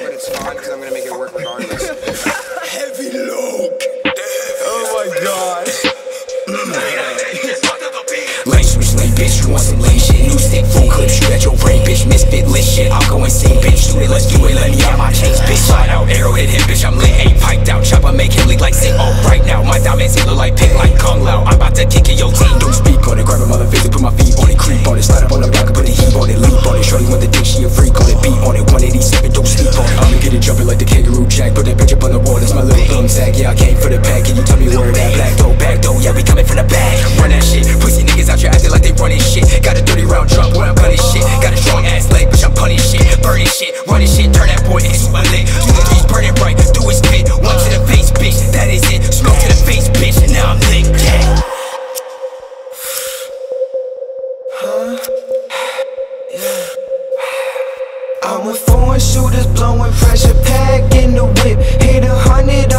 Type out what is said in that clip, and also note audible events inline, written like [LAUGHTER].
but it's fine because I'm gonna make it work regardless. [LAUGHS] Heavy look. Oh my god. Lane switch lane, bitch, you want some lame shit. New stick, full clip, shoot at your brain, bitch Misfit, lit shit, I'll go insane, bitch Do it, let's do it, let me out my chains, bitch. Slide out, arrow hit him, bitch, I'm lit Ain't piped out, chopper make him leak like Saint Oh, right now, my diamonds, he look like pink like Kung Lao. I'm about to kick in your team. Don't speak on it, grab a mother visit, put my feet on it. Creep on it, slide up on the block, and put the heat on it. Leap on it, shorty want the dick, she a freak With foreign shooters blowing pressure, pack in the whip. Hit a hundred